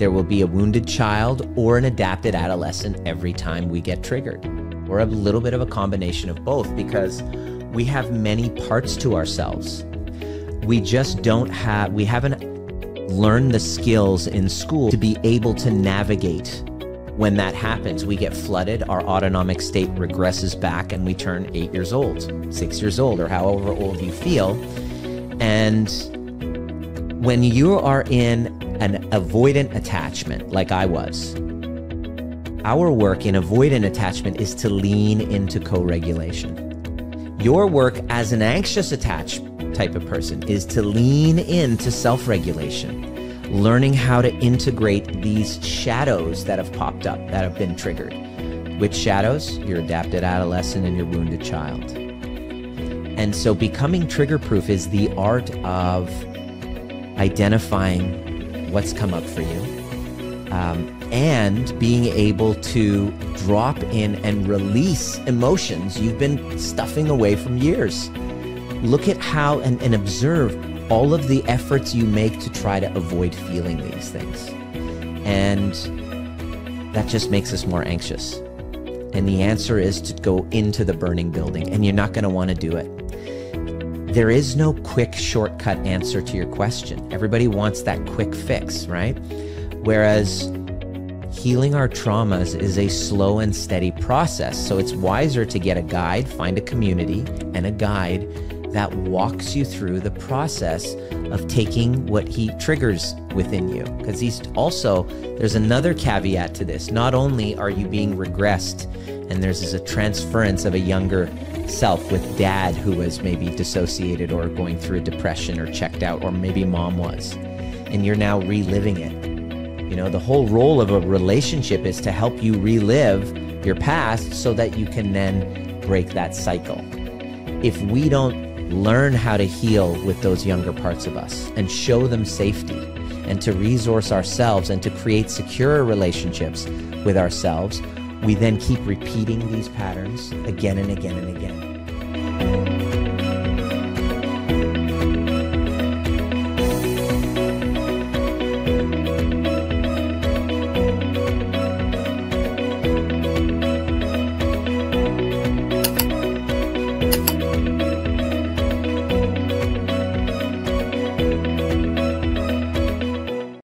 there will be a wounded child or an adapted adolescent every time we get triggered, or a little bit of a combination of both because we have many parts to ourselves. We just don't have, we haven't learned the skills in school to be able to navigate when that happens, we get flooded, our autonomic state regresses back, and we turn eight years old, six years old, or however old you feel. And when you are in an avoidant attachment, like I was, our work in avoidant attachment is to lean into co regulation. Your work as an anxious attached type of person is to lean into self regulation learning how to integrate these shadows that have popped up, that have been triggered. Which shadows? Your adapted adolescent and your wounded child. And so becoming trigger proof is the art of identifying what's come up for you um, and being able to drop in and release emotions you've been stuffing away from years. Look at how and, and observe all of the efforts you make to try to avoid feeling these things. And that just makes us more anxious. And the answer is to go into the burning building, and you're not going to want to do it. There is no quick shortcut answer to your question. Everybody wants that quick fix, right? Whereas healing our traumas is a slow and steady process. So it's wiser to get a guide, find a community and a guide that walks you through the process of taking what he triggers within you. Because he's also, there's another caveat to this. Not only are you being regressed, and there's a transference of a younger self with dad who was maybe dissociated or going through a depression or checked out, or maybe mom was, and you're now reliving it. You know, the whole role of a relationship is to help you relive your past so that you can then break that cycle. If we don't learn how to heal with those younger parts of us and show them safety and to resource ourselves and to create secure relationships with ourselves, we then keep repeating these patterns again and again and again.